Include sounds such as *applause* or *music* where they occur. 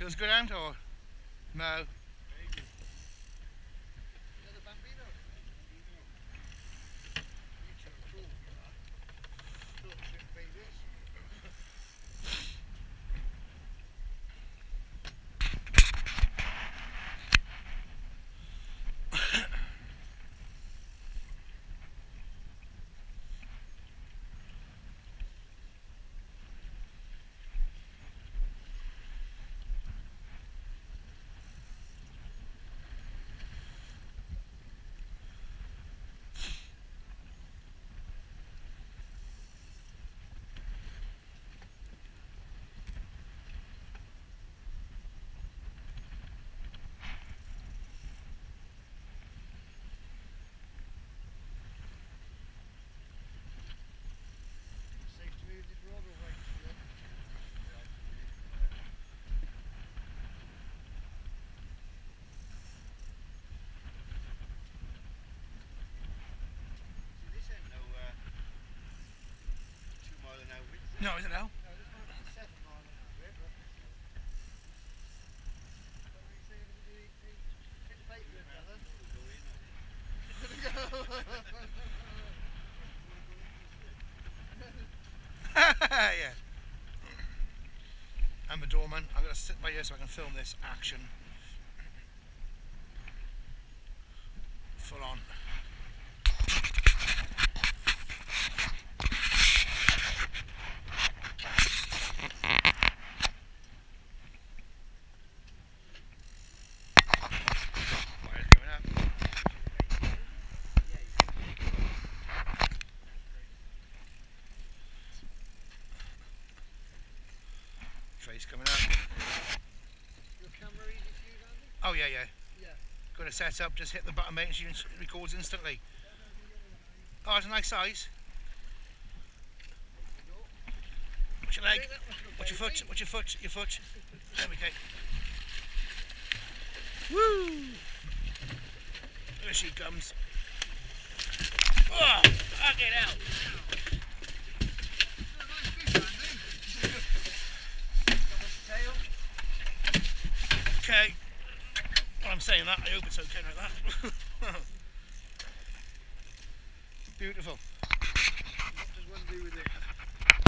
Feels good, Ant, or no? No, is it now? *laughs* yeah. I'm a doorman. I'm going to sit by here so I can film this action. Full on. Fire's coming up. Coming up. Your camera easy to use, Andy? Oh yeah, yeah. Yeah. Got to set up, just hit the button mate and she records instantly. Oh, it's a nice size. What's your leg? What's your foot? What's your foot? Your foot. There we go. Woo! There she comes. Oh, out. Okay. Well, I'm saying that. I hope it's okay like that. *laughs* Beautiful. What does one do with it?